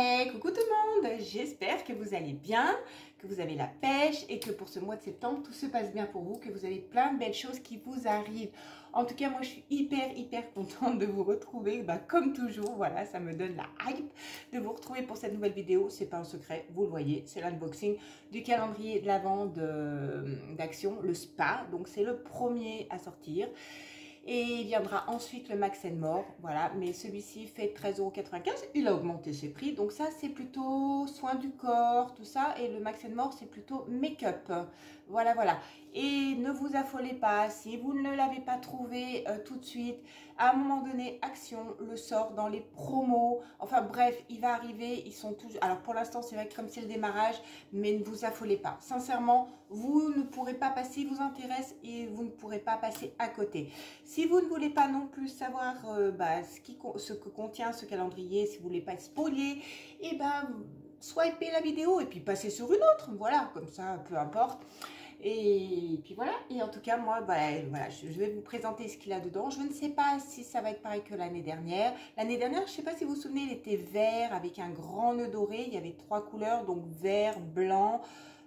Hey, coucou tout le monde J'espère que vous allez bien, que vous avez la pêche et que pour ce mois de septembre, tout se passe bien pour vous, que vous avez plein de belles choses qui vous arrivent. En tout cas, moi, je suis hyper, hyper contente de vous retrouver. Bah, comme toujours, voilà, ça me donne la hype de vous retrouver pour cette nouvelle vidéo. C'est pas un secret, vous le voyez, c'est l'unboxing du calendrier de l'avant d'Action, le spa. Donc, c'est le premier à sortir. Et il viendra ensuite le Max More, voilà, mais celui-ci fait 13,95€, il a augmenté ses prix, donc ça c'est plutôt soin du corps, tout ça, et le Max More c'est plutôt make-up, voilà, voilà. Et ne vous affolez pas, si vous ne l'avez pas trouvé euh, tout de suite, à un moment donné, Action le sort dans les promos, enfin bref, il va arriver, ils sont toujours, alors pour l'instant c'est vrai que comme c'est le démarrage, mais ne vous affolez pas, sincèrement, vous ne pourrez pas passer, il vous intéresse et vous ne pourrez pas passer à côté. Si vous ne voulez pas non plus savoir euh, bah, ce, que contient ce calendrier, si vous ne voulez pas spoiler, et eh ben swipez la vidéo et puis passez sur une autre, voilà, comme ça, peu importe. Et puis voilà, et en tout cas, moi, bah, voilà, je, vais vous présenter ce qu'il a dedans. Je ne sais pas si ça va être pareil que l'année dernière. L'année dernière, je ne sais pas si vous vous souvenez, il était vert avec un grand nœud doré. Il y avait trois couleurs, donc vert, blanc,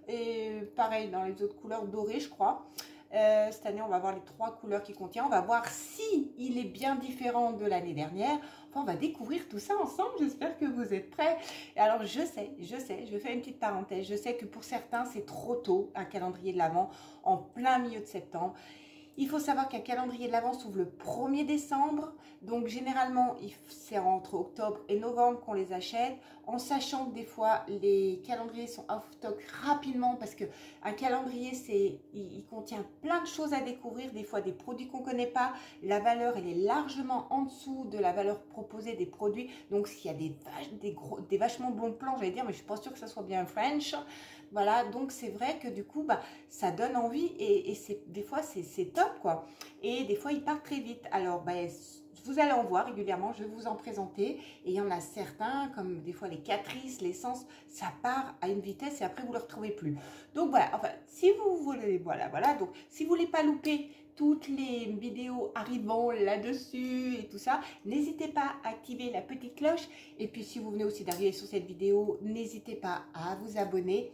et pareil dans les autres couleurs dorées, je crois. Euh, cette année, on va voir les trois couleurs qu'il contient. On va voir si il est bien différent de l'année dernière. On va découvrir tout ça ensemble. J'espère que vous êtes prêts. alors, je sais, je sais, je vais faire une petite parenthèse. Je sais que pour certains, c'est trop tôt, un calendrier de l'Avent en plein milieu de septembre. Il faut savoir qu'un calendrier de l'Avent s'ouvre le 1er décembre. Donc, généralement, c'est entre octobre et novembre qu'on les achète. En sachant que des fois, les calendriers sont off-stock rapidement parce qu'un calendrier, c'est, il, contient plein de choses à découvrir. Des fois, des produits qu'on ne connaît pas. La valeur, elle est largement en dessous de la valeur proposée des produits. Donc, s'il y a des, des, gros, des vachement bons plans, j'allais dire, mais je ne suis pas sûre que ça soit bien French. Voilà, donc c'est vrai que du coup, bah, ça donne envie et, et des fois, c'est top, quoi. Et des fois, ils partent très vite. Alors, bah, vous allez en voir régulièrement, je vais vous en présenter. Et il y en a certains, comme des fois les Catrices, l'essence, ça part à une vitesse et après, vous ne le retrouvez plus. Donc voilà, enfin, si vous voulez, voilà, voilà. Donc, si vous voulez pas louper toutes les vidéos arrivant là-dessus et tout ça, n'hésitez pas à activer la petite cloche. Et puis, si vous venez aussi d'arriver sur cette vidéo, n'hésitez pas à vous abonner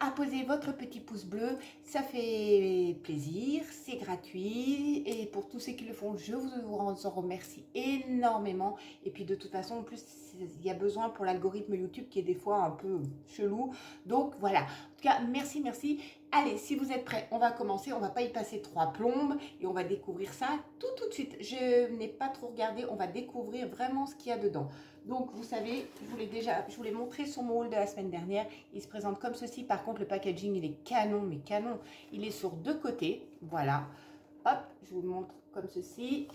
à poser votre petit pouce bleu. Ça fait plaisir, c'est gratuit. Et pour tous ceux qui le font, je vous en remercie énormément. Et puis de toute façon, en plus, il y a besoin pour l'algorithme YouTube qui est des fois un peu chelou. Donc voilà. En tout cas, merci, merci. Allez, si vous êtes prêts, on va commencer. On va pas y passer trois plombes et on va découvrir ça tout tout de suite. Je n'ai pas trop regardé. On va découvrir vraiment ce qu'il y a dedans. Donc, vous savez, je vous l'ai déjà, montré sur mon haul de la semaine dernière. Il se présente comme ceci. Par contre, le packaging, il est canon, mais canon. Il est sur deux côtés. Voilà. Hop, je vous le montre comme ceci.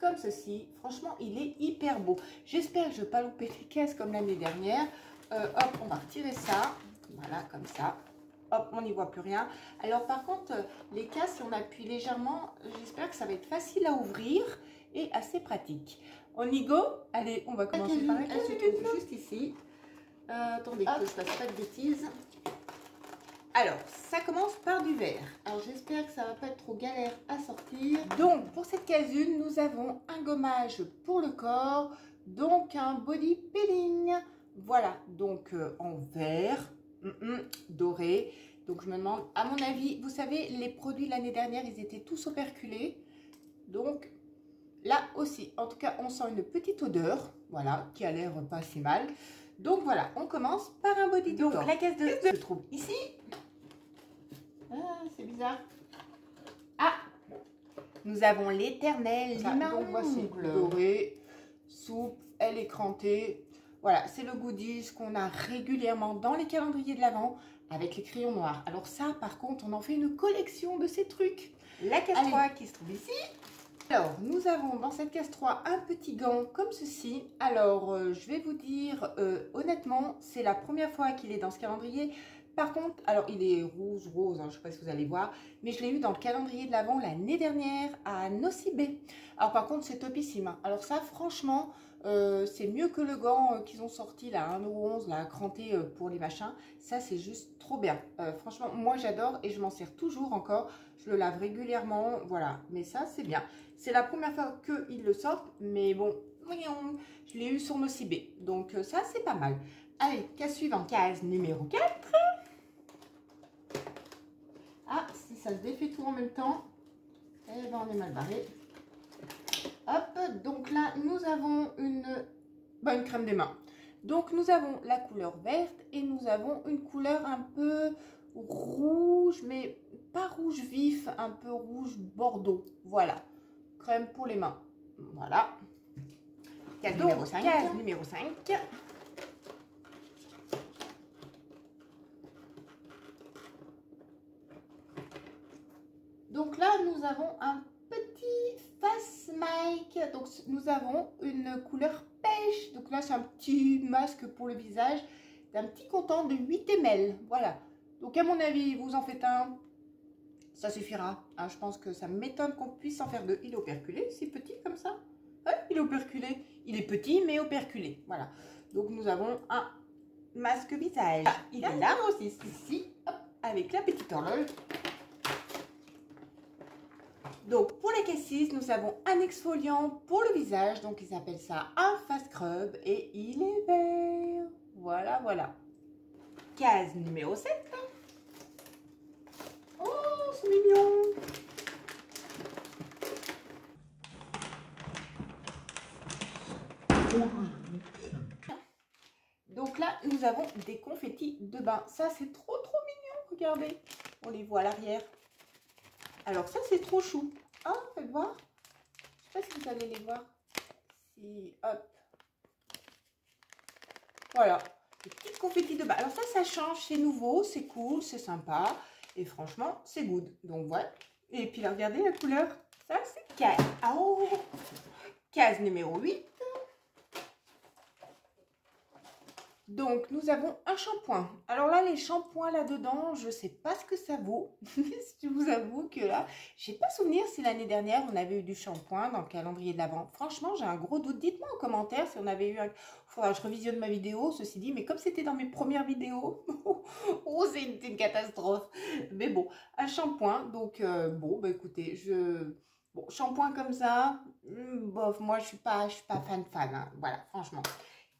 Comme ceci. Franchement, il est hyper beau. J'espère que je ne vais pas louper les caisses comme l'année dernière. Euh, hop, on va retirer ça. Voilà, comme ça. Hop, on n'y voit plus rien. Alors, par contre, les caisses, si on appuie légèrement, j'espère que ça va être facile à ouvrir et assez pratique. On y go? Allez, on va commencer par elle se trouve juste ici. Euh, attendez que je ne fasse pas de bêtises. Alors, ça commence par du vert. Alors, j'espère que ça ne va pas être trop galère à sortir. Donc, pour cette case 1, nous avons un gommage pour le corps. Donc, un body peeling. Voilà, donc euh, en vert, mm, mm, doré. Donc, je me demande, à mon avis, vous savez, les produits l'année dernière, ils étaient tous operculés. Donc, Là aussi, en tout cas, on sent une petite odeur, voilà, qui a l'air pas si mal. Donc voilà, on commence par un body Donc la caisse de se trouve ici? Ah, c'est bizarre. Ah, nous avons l'éternel Donc voici doré, soupe, elle est crantée. Voilà, c'est le goodies qu'on a régulièrement dans les calendriers de l'Avent avec les crayons noirs. Alors ça, par contre, on en fait une collection de ces trucs. La caisse 3 qui se trouve ici. Alors, nous avons dans cette caisse 3 un petit gant comme ceci. Alors, euh, je vais vous dire, euh, honnêtement, c'est la première fois qu'il est dans ce calendrier. Par contre, alors il est rouge, rose, hein, je ne sais pas si vous allez voir, mais je l'ai eu dans le calendrier de l'Avent l'année dernière à Nocibé. Alors par contre, c'est topissime. Hein. Alors ça, franchement, euh, c'est mieux que le gant qu'ils ont sorti là, 1,11€, là, cranté pour les machins. Ça, c'est juste trop bien. franchement, moi j'adore et je m'en sers toujours encore. Je le lave régulièrement, voilà. Mais ça, c'est bien. C'est la première fois qu'ils le sortent, mais bon, Je l'ai eu sur Nocibé. Donc, ça, c'est pas mal. Allez, case suivante. Case numéro 4. Ah, si ça se défait tout en même temps, eh ben, on est mal barré. Hop, donc là, nous avons une bonne crème des mains. Donc, nous avons la couleur verte et nous avons une couleur un peu rouge, mais pas rouge vif, un peu rouge bordeaux. Voilà, crème pour les mains. Voilà. Case numéro 5. Case numéro 5. Donc là, nous avons un petit face mic. Donc nous avons une couleur pêche. Donc là, c'est un petit masque pour le visage d'un petit content de 8 ml. Voilà. Donc à mon avis, vous en faites un. Ça suffira. Ah, je pense que ça m'étonne qu'on puisse en faire deux. Il est operculé, c'est petit comme ça. Il est operculé. Il est petit, mais operculé. Voilà. Donc nous avons un masque visage. Ah, il est là aussi, ici, avec la petite horloge. Donc, pour les caisse 6, nous avons un exfoliant pour le visage. Donc, ils appellent ça un face scrub et il est vert. Voilà, voilà. Case numéro 7. Oh, c'est mignon. Donc là, nous avons des confettis de bain. Ça, c'est trop, trop mignon. Regardez. On les voit à l'arrière. Alors ça, c'est trop chou. Ah, faites voir. Je sais pas si vous allez les voir. Si, hop. Voilà. Des petites confettis de bas. Alors ça, ça change. C'est nouveau, c'est cool, c'est sympa. Et franchement, c'est good. Donc voilà. Et puis là, regardez la couleur. Ça, c'est case. Oh Case numéro 8. Donc, nous avons un shampoing. Alors là, les shampoings là-dedans, je ne sais pas ce que ça vaut. je vous avoue que là, je n'ai pas souvenir si l'année dernière, on avait eu du shampoing dans le calendrier de l'avant. Franchement, j'ai un gros doute. Dites-moi en commentaire si on avait eu un... Faudra que je revisionne ma vidéo, ceci dit. Mais comme c'était dans mes premières vidéos, oh, c'est une, catastrophe. Mais bon, un shampoing. Donc, euh, bon, bah écoutez, je... Bon, shampoing comme ça, hmm, bof, moi, je ne suis, pas, pas fan fan. Hein. Voilà, franchement.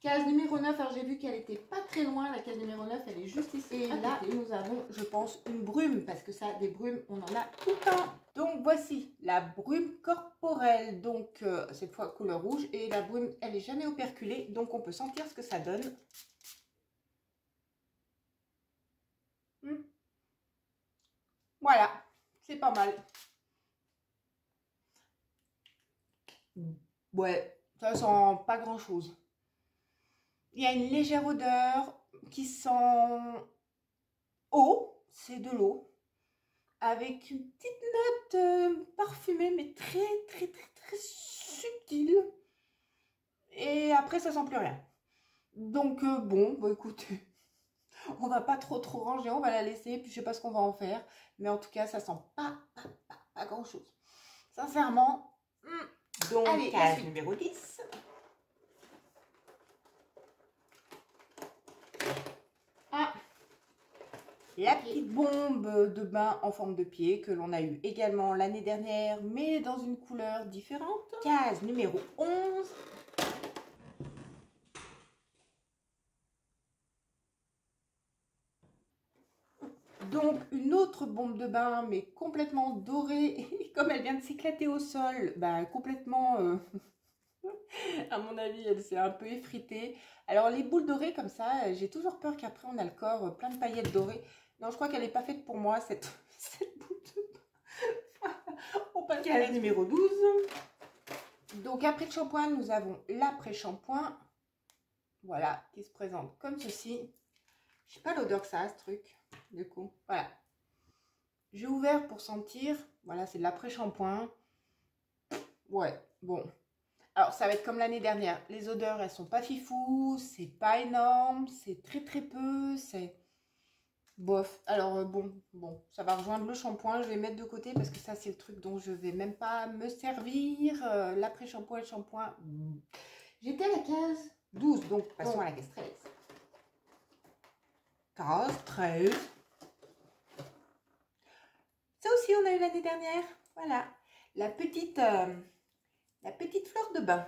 Case numéro 9, alors j'ai vu qu'elle était pas très loin, la case numéro 9, elle est juste ici. Et là, nous avons, je pense, une brume, parce que ça, des brumes, on en a tout le temps. Donc voici la brume corporelle, donc euh, cette fois couleur rouge, et la brume, elle est jamais operculée, donc on peut sentir ce que ça donne. Hmm. Voilà, c'est pas mal. Ouais, ça sent pas grand chose. Il y a une légère odeur qui sent eau, c'est de l'eau, avec une petite note euh, parfumée, mais très, très, très, très subtile. Et après, ça sent plus rien. Donc, euh, bon, bah, écoutez, on va pas trop, trop ranger, on va la laisser, puis je sais pas ce qu'on va en faire. Mais en tout cas, ça sent pas, pas, pas, grand chose. Sincèrement, hmm. donc, Allez, case numéro 10. La petite bombe de bain en forme de pied que l'on a eu également l'année dernière, mais dans une couleur différente. Case numéro 11. Donc une autre bombe de bain, mais complètement dorée, et comme elle vient de s'éclater au sol, bah, complètement, euh, à mon avis, elle s'est un peu effritée. Alors les boules dorées comme ça, j'ai toujours peur qu'après on a le corps plein de paillettes dorées. Non, je crois qu'elle n'est pas faite pour moi, cette, cette de On passe à la numéro 12. Donc, après le shampoing, nous avons l'après-shampoing. Voilà, qui se présente comme ceci. Je sais pas l'odeur que ça a, ce truc. Du coup, voilà. J'ai ouvert pour sentir. Voilà, c'est de l'après-shampoing. Ouais, bon. Alors, ça va être comme l'année dernière. Les odeurs, elles sont pas fifou. C'est pas énorme. C'est très, très peu. C'est Bof. Alors, euh, bon, bon, ça va rejoindre le shampoing. Je vais mettre de côté parce que ça, c'est le truc dont je vais même pas me servir. Euh, l'après-shampoing et le shampoing. J'étais à la case 12, donc passons à la case 13. Case 13. Ça aussi, on a eu l'année dernière. Voilà. La petite, euh, la petite fleur de bain.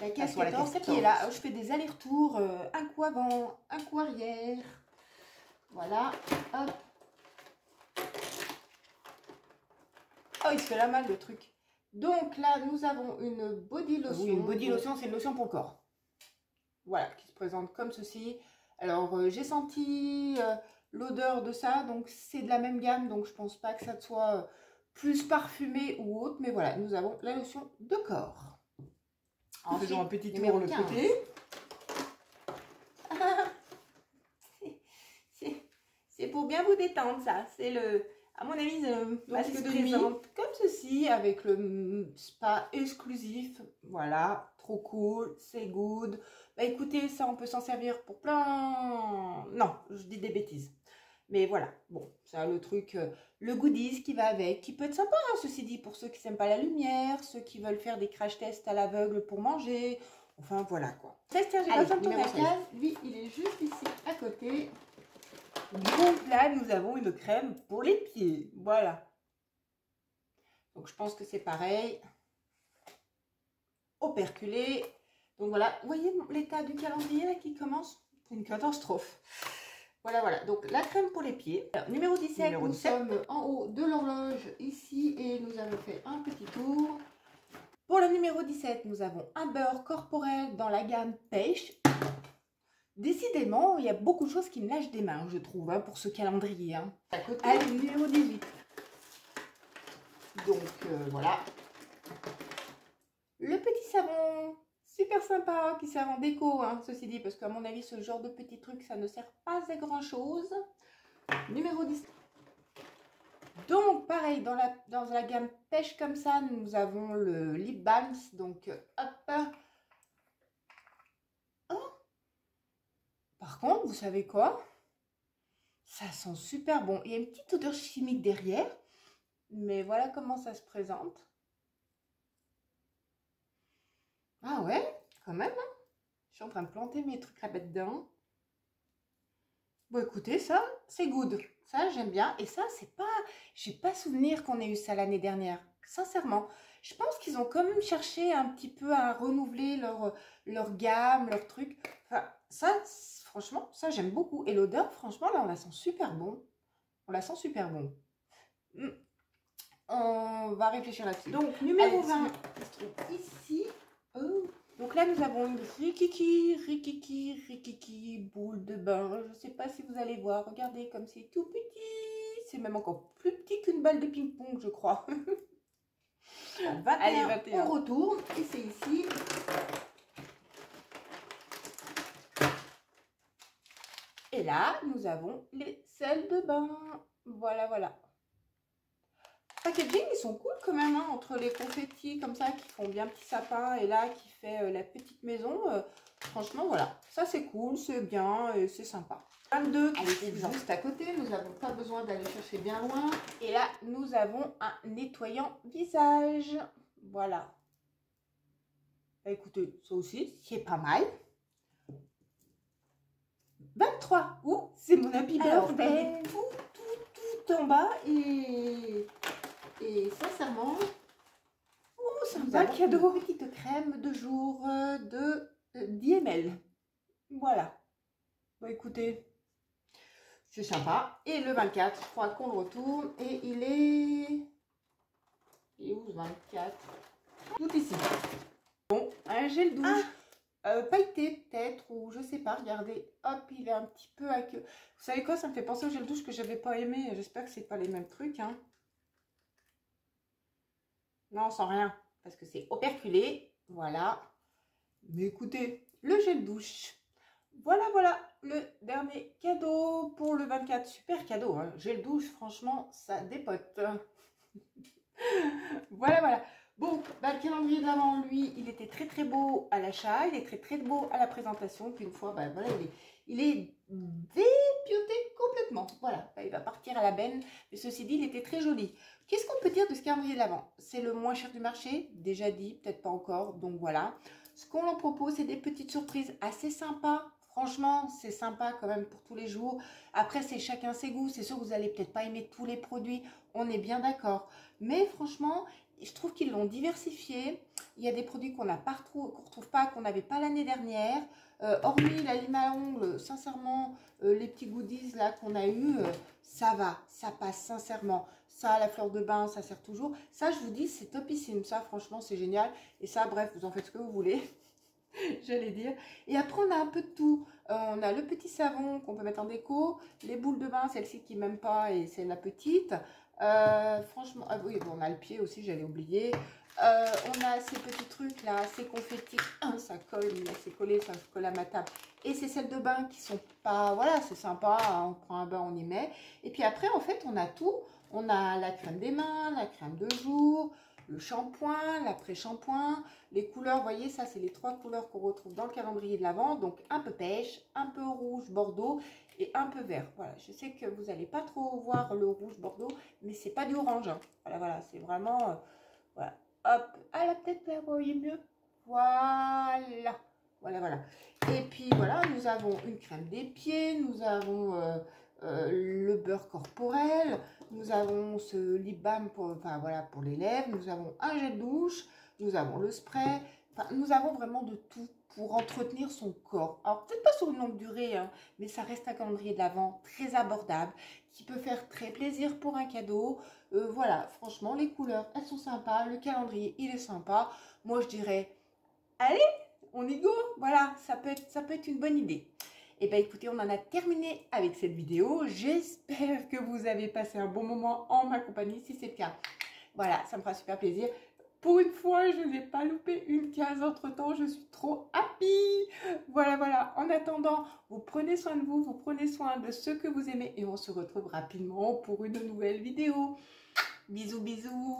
La la 14 caisse qui est 14. là. Je fais des allers-retours, un coup avant, un coup arrière. Voilà, hop. Oh, il se fait la mal le truc. Donc là, nous avons une body lotion. Oui, une body lotion, c'est une lotion pour le corps. Voilà, qui se présente comme ceci. Alors, euh, j'ai senti euh, l'odeur de ça, donc c'est de la même gamme, donc je pense pas que ça soit euh, plus parfumé ou autre, mais voilà, nous avons la lotion de corps. En faisant un petit tour le 15. côté. C'est- c'est- C'est pour bien vous détendre, ça. C'est le, à mon avis, le masque de nuit. Comme ceci, avec le spa exclusif. Voilà, trop cool, c'est good. Bah écoutez, ça, on peut s'en servir pour plein... Non, je dis des bêtises. Mais voilà, bon, ça le truc, euh, le goodies qui va avec, qui peut être sympa, hein, ceci dit, pour ceux qui n'aiment pas la lumière, ceux qui veulent faire des crash tests à l'aveugle pour manger. Enfin, voilà quoi. Test, tiens, j'ai pas besoin de case. Lui, il est juste ici, à côté. Donc là, nous avons une crème pour les pieds. Voilà. Donc je pense que c'est pareil. Operculé. Donc voilà, vous voyez l'état du calendrier là qui commence? C'est une catastrophe. Voilà, voilà. Donc la crème pour les pieds. Alors, numéro 17, Numéro nous 17. sommes en haut de l'horloge ici et nous avons fait un petit tour. Pour le numéro 17, nous avons un beurre corporel dans la gamme pêche. Décidément, il y a beaucoup de choses qui me lâchent des mains, je trouve, hein, pour ce calendrier. hein. Allez, numéro 18. Donc euh, voilà. Le petit savon, super sympa, qui sert en déco, hein, ceci dit, parce qu'à mon avis, ce genre de petit truc, ça ne sert pas à grand chose. Numéro 10. Donc, pareil, dans la, dans la gamme pêche comme ça, nous avons le lip balm. Donc, hop. Oh. Contre, vous savez quoi? Ça sent super bon. Il y a une petite odeur chimique derrière. Mais voilà comment ça se présente. Ah ouais, quand même. hein? Je suis en train de planter mes trucs mettre dedans. Bon, écoutez, ça, c'est good. Ça, j'aime bien. Et ça, c'est pas... J'ai pas souvenir qu'on ait eu ça l'année dernière. Sincèrement. Je pense qu'ils ont quand même cherché un petit peu à renouveler leur gamme, leur truc. Ça, franchement, ça, j'aime beaucoup. Et l'odeur, franchement, là, on la sent super bon. On la sent super bon. Hmm. On va réfléchir là-dessus. Donc, numéro Allez, 20, il se trouve ici. Oh. Donc là, nous avons une rikiki, rikiki, rikiki, boule de bain. Je ne sais pas si vous allez voir. Regardez comme c'est tout petit. C'est même encore plus petit qu'une balle de ping-pong, je crois. 21, Allez, 21. on retourne. Et c'est ici. Et là, nous avons les sels de bain. Voilà, voilà. Packaging, ils sont cool quand même, hein, entre les confettis comme ça qui font bien petit sapin et là qui fait euh, la petite maison. euh, franchement, voilà, ça c'est cool, c'est bien et c'est sympa. 22 qui est juste à côté, nous n'avons pas besoin d'aller chercher bien loin. Et là, nous avons un nettoyant visage. Voilà. Bah, écoutez, ça aussi, c'est pas mal. 23. Ouh, c'est mon happy Alors, birthday. Tout, tout, tout en bas et... Et sincèrement, oh, c'est un bel cadeau. Une petite crème de jour euh, de euh, 10 ml. Voilà. Bah écoutez, c'est sympa. Et le 24, je crois qu'on le retourne. Et il est... Il est où ce 24 Tout ici. Bon, un gel douche. Euh, pailleté peut-être, ou je sais pas, regardez, hop, il est un petit peu aqueux. Vous savez quoi, ça me fait penser au gel douche que j'avais pas aimé, j'espère que c'est pas les mêmes trucs, hein. Non, sans rien, parce que c'est operculé, voilà. Mais écoutez, le gel douche. Voilà, voilà, le dernier cadeau pour le 24. Super cadeau, hein. Gel douche, franchement, ça dépote. voilà, voilà. Bon, bah, le calendrier de l'avant, lui, il était très très beau à l'achat, il est très très beau à la présentation. Puis une fois, bah, voilà, il est, dépioté complètement. Voilà, bah, il va partir à la benne. Mais ceci dit, il était très joli. Qu'est-ce qu'on peut dire de ce calendrier de l'avant C'est le moins cher du marché, déjà dit, peut-être pas encore. Donc voilà. Ce qu'on leur propose, c'est des petites surprises assez sympas. Franchement, c'est sympa quand même pour tous les jours. Après, c'est chacun ses goûts. C'est sûr que vous allez peut-être pas aimer tous les produits. On est bien d'accord. Mais franchement, je trouve qu'ils l'ont diversifié. Il y a des produits qu'on n'a pas qu'on retrouve pas, qu'on n'avait pas l'année dernière. Euh, hormis la lime à ongles, sincèrement, euh, les petits goodies là qu'on a eu, euh, ça va, ça passe sincèrement. Ça, la fleur de bain, ça sert toujours. Ça, je vous dis, c'est topissime. Ça, franchement, c'est génial. Et ça, bref, vous en faites ce que vous voulez. J'allais dire. Et après, on a un peu de tout. on a le petit savon qu'on peut mettre en déco. Les boules de bain, celle-ci qui m'aime pas et c'est la petite. Franchement, ah oui, bon, on a le pied aussi, j'allais oublier. Euh, on a ces petits trucs là, ces confettis, ah, ça colle, c'est collé, ça colle à ma table. Et c'est celles de bain qui sont pas, voilà, c'est sympa, hein, on prend un bain, on y met. Et puis après, en fait, on a tout. On a la crème des mains, la crème de jour, le shampoing, l'après-shampoing, les couleurs, vous voyez, ça c'est les trois couleurs qu'on retrouve dans le calendrier de l'Avent. Donc un peu pêche, un peu rouge bordeaux et un peu vert. Voilà, je sais que vous n'allez pas trop voir le rouge bordeaux, mais c'est pas du orange. Hein. Voilà, voilà, c'est vraiment, euh, voilà, Hop, tête, là, vous voyez mieux. Voilà. Voilà, voilà. Et puis, voilà, nous avons une crème des pieds, nous avons euh, euh, le beurre corporel, nous avons ce lip pour, enfin, voilà, pour les lèvres, nous avons un gel douche, nous avons le spray, enfin, nous avons vraiment de tout pour entretenir son corps. Alors, peut-être pas sur une longue durée, hein, mais ça reste un calendrier d'avant très abordable, qui peut faire très plaisir pour un cadeau. Euh, voilà, franchement, les couleurs, elles sont sympas. Le calendrier, il est sympa. Moi, je dirais, allez, on y go. Voilà, ça peut être, ça peut être une bonne idée. Et eh bien, écoutez, on en a terminé avec cette vidéo. J'espère que vous avez passé un bon moment en ma compagnie. Si c'est le cas, voilà, ça me fera super plaisir. Pour une fois, je n'ai pas loupé une case entre temps. Je suis trop happy. Voilà, voilà. En attendant, vous prenez soin de vous, vous prenez soin de ceux que vous aimez et on se retrouve rapidement pour une nouvelle vidéo. Bisous, bisous.